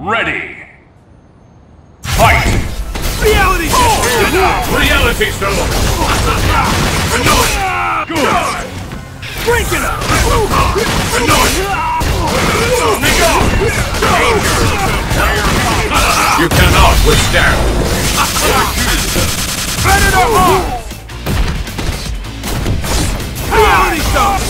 Ready! Fight! Reality oh, Reality Stone! Good! Drink it up! You cannot withstand! Predator Hawk! Reality Stone!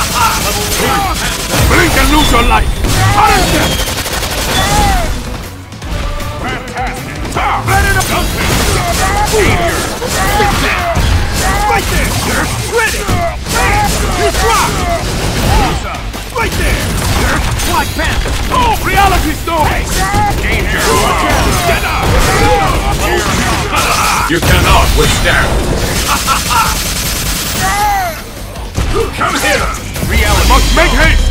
Blink and lose your life! Fantastic! Right there! Ready! Right there! Like Panther! Oh, reality stone! Get up! You cannot withstand! Come here! Reality Must make haste!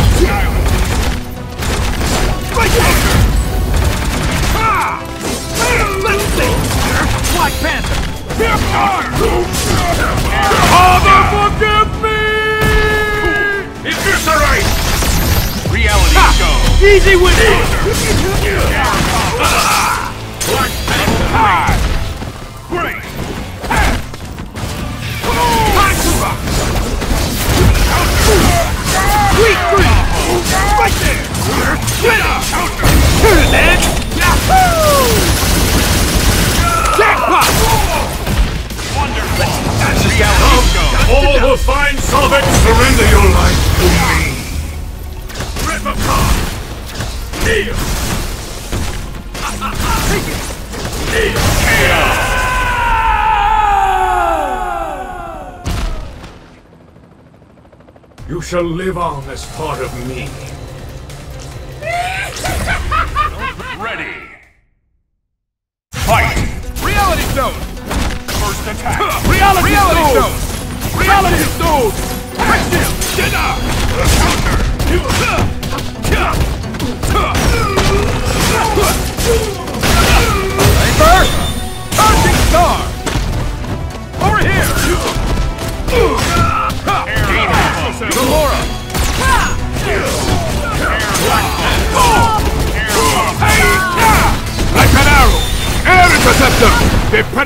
shall live on as part of me.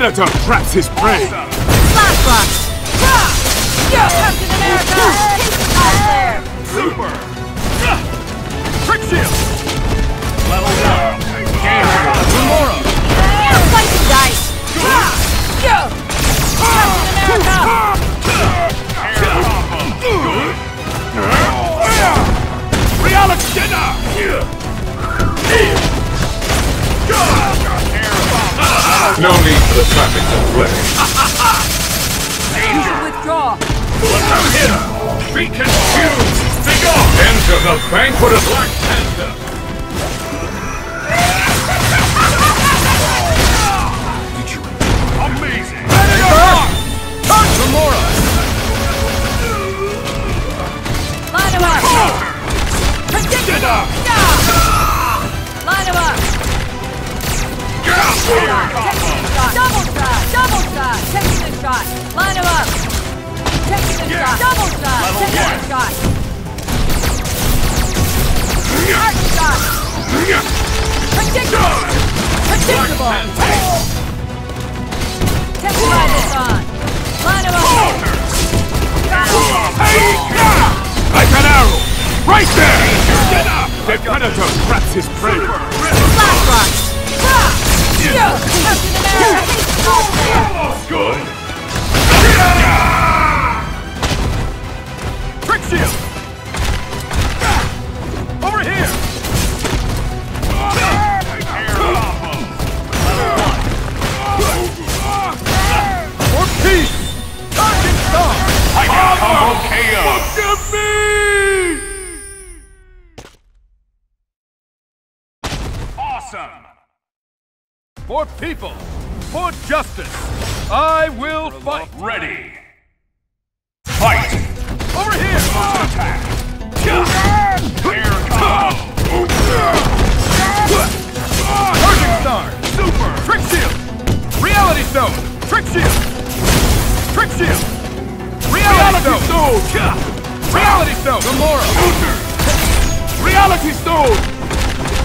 Predator traps his prey! Flashbox! Captain America! Take! Super! Trick Shield! Enter the banquet of Black Panther! Amazing! Predator! Turn Gamora! Line him up! Dinner! Line him up! Double shot! Double shot! Taking the shot! Line him up! Taking the shot! Double shot! Taking the shot! Predictable! Predictable! Line! Like an arrow! Right there! The Predator traps his prey! Awesome! For people, for justice, I will fight. Ready. Fight. Over here! Attack. Combo. Charging Star! Super! Trick Shield! Reality Stone! Trick Shield! Trick Shield! Reality, Stone! Reality Stone! Gamora! Reality Stone!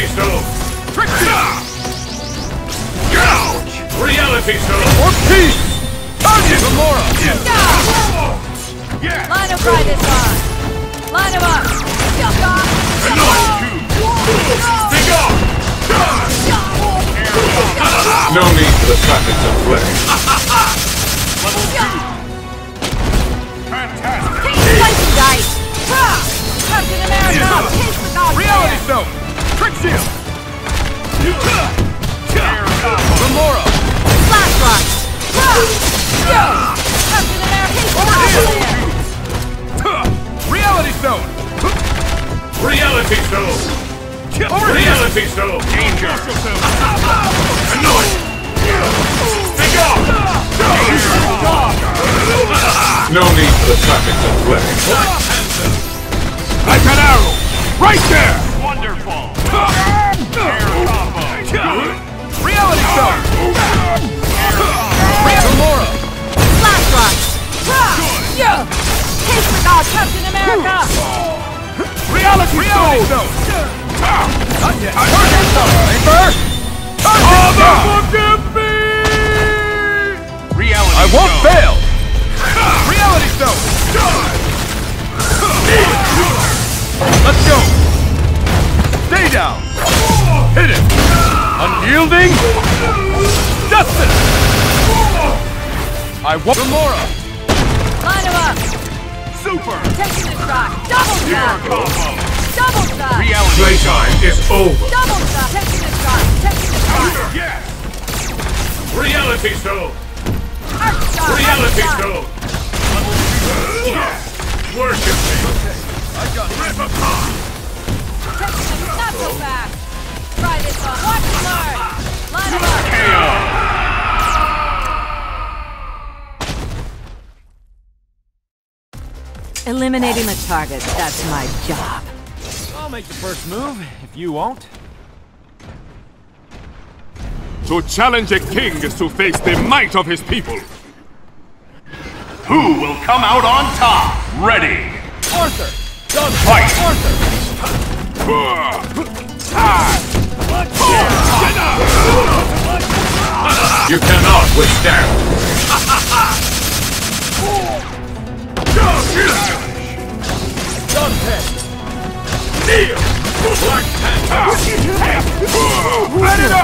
Over here! Reality stone. Trick Gouge. Reality stone. For peace! Target! Gamora! Yeah. Line up right this on! Line him up! Be gone. No need for the trappings of flesh. Fantastic! Slice and dice! Captain America! Case for God Reality! Stone! God player! Reality Stone! Reality stone. Reality stone. No need for the trappings of flesh. Like an arrow! Right there! Wonderful. Reality Stone! Gamora! Flash rock! Case for God, Captain America! Reality, Reality Stone! Not yet! Target Stone! Reaper! Target Forgive Unyielding! Justice! I want Gamora! Line him up! Super! Taking the shot! Double shot! Double shot! Playtime is over. Double shot! Taking the shot! Taking the shot! Yes. Reality stone. Arc shot! Reality stone. Eliminating the target, that's my job. I'll make the first move, if you won't. To challenge a king is to face the might of his people. Who will come out on top? Ready. Arthur! Done! Fight. Arthur! You cannot withstand. Ted! Kneel. Black Panther. Ready to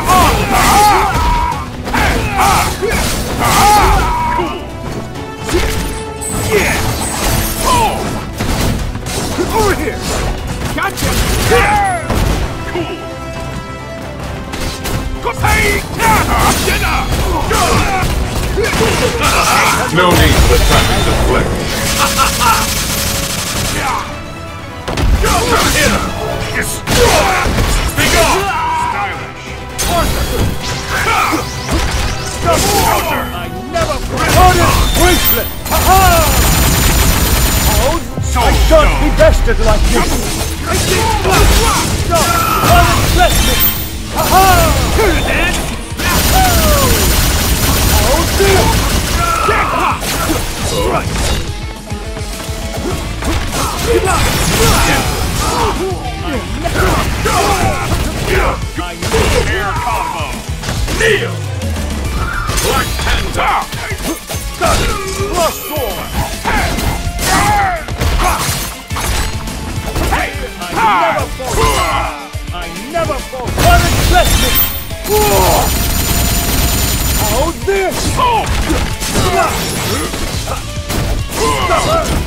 Over here! Gotcha! No need for the trappings of So I shan't be bested like this! No! Don't let me! Ha-ha! Here it is! Oh dear! Combo. Kneel. Black Panther. I never fall! I never fall! Hold!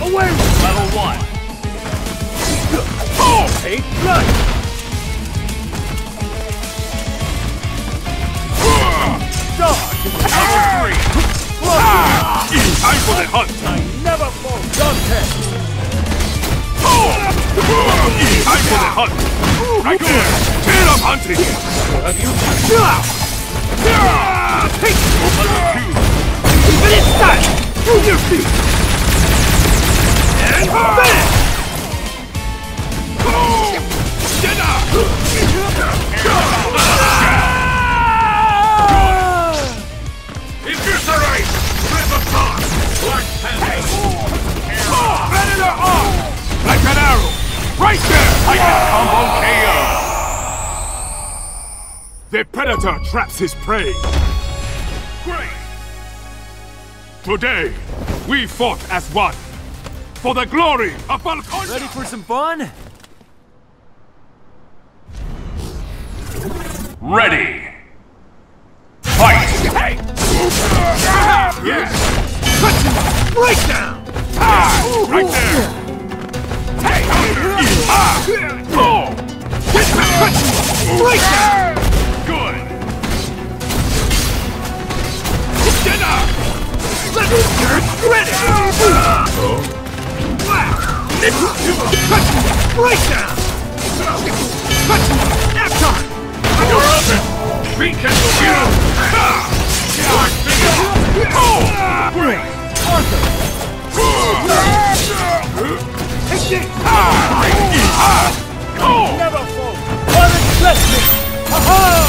Away! Level 1! Take blood! Fall! Dante! Oh! Time for the hunt! Right there! Tail of hunting! Have you... Take! Level two! Even inside! Move your feet! And finish! Eviscerate! Right there! I can combo KO! The predator traps his prey! Great! Today, we fought as one! For the glory of Wakanda! Ready for some fun? Ready! Fight! Yes! Breakdown! Ah, right there! Ready! Breakdown! Nap time! You're open! Rekindle you! Black Finger! Oh! Great! Arthur! Take this! Oh! Never fall! Bless me! Ha-ha!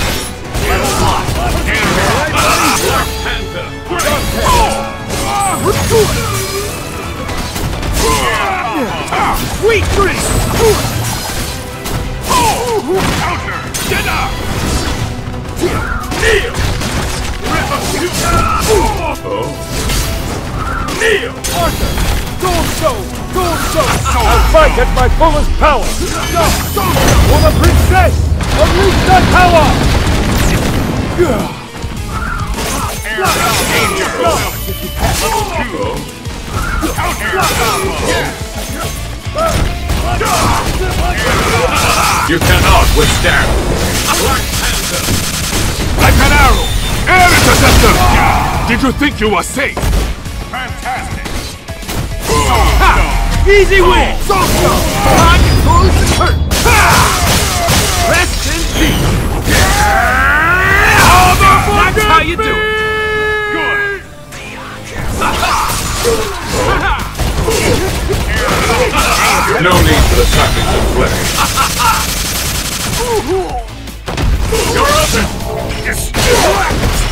Sweet dreams! Counter! Get up! Kneel! Rip up you! Kneel! Arthur! Don't show! Don't show! I'll fight at my fullest power! For the princess! Unleash that power! Danger! Level two! You cannot withstand! Black Panther! Like an arrow! Air interceptor! Did you think you were safe? Fantastic! Easy oh, win! So-so! I controls the curtain! Rest in peace! That's how you do it! Good! No need for the trappings of flesh. You're open!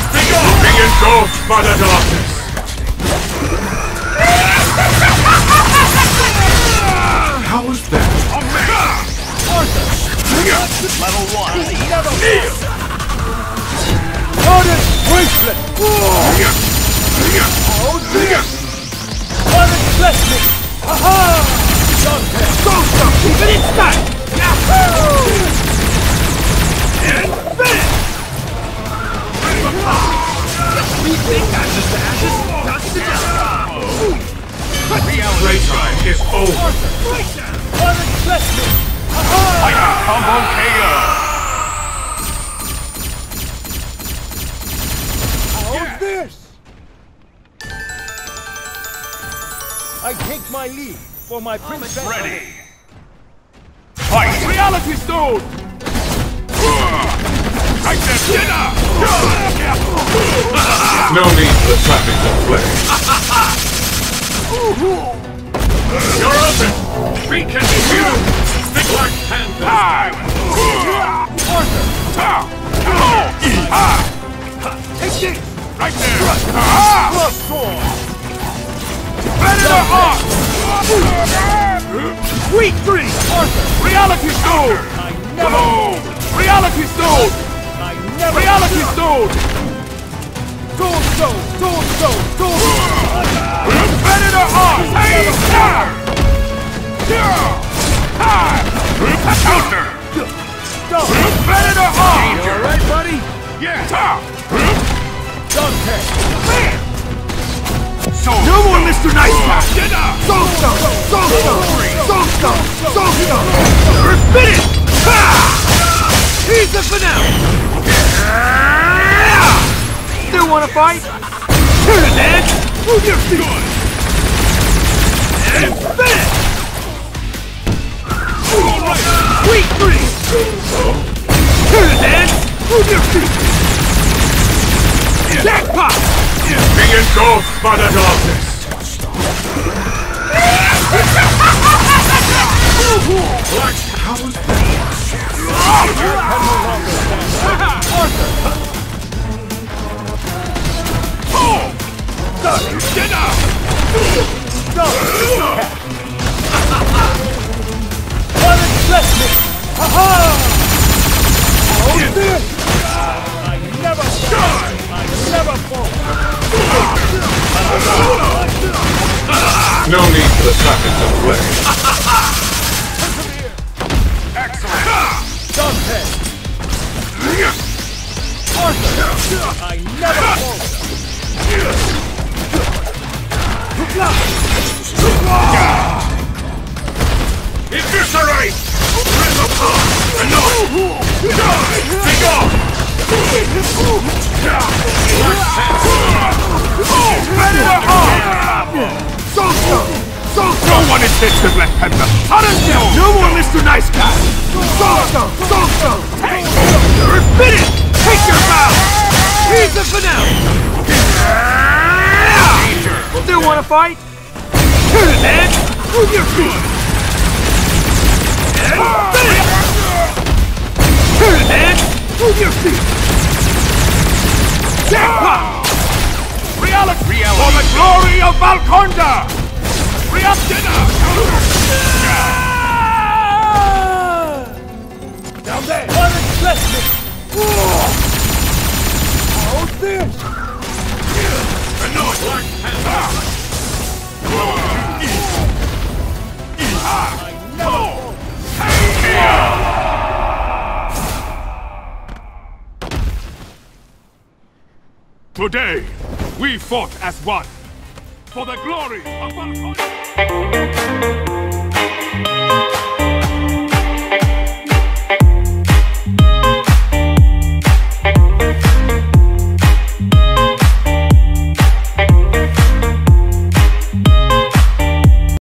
Think off! Being engulfed by the darkness! Think I'm just ashes? Dust to dust! Playtime is over! Arthur! Breakdown! Artist bless me! Aha! I can combo KO! How's this? I take my leave for my princess. Ready! Fight! Reality stone! Like that! Get! No need for the trappings of flesh. You're open! We can Rekindle you! Black Panther! Time! Arthur! Take this! Right there! Thrust sword! Predator arm! Sweet dream! Arthur! Reality stone! I never... Oh! Reality stone! Never... Reality stone! Stone! Soul stone! Soul stone! Predator arm! Hey! There! There! Ah! Counter! Predator arm! You alright, buddy? Yeah! Ta! Dante! So No more Mr. Nice Guy! Dinner! Soul stone! Soul stone! Soul stone! Stone! Forbid it! Ha! Here's the finale! Still wanna fight? Here it is! Move your feet! And finish! Sweet three! Here it is! Move your feet! Jackpot! Be engulfed by the darkness! Dinner! Unexpected! No need for the seconds of play. Dante! Arthur! I never fall! Eviscerate! Rip apart! Enough! Die! Be gone! Predator arm! So-so! So-so! No one is hit with Black Panther! Sudden No more Mr. Nice Guy! So-so! So-so! Hey! Forbid it! Take your bow! Here's the finale! Still wanna fight? Here it is! Move your feet! And finish! Here! Move your feet! Jackpot! Reality! For the glory of Wakanda! Today, we fought as one for the glory of Wakanda! thank you